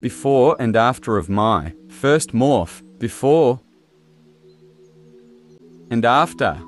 before and after of my, first morph, before and after.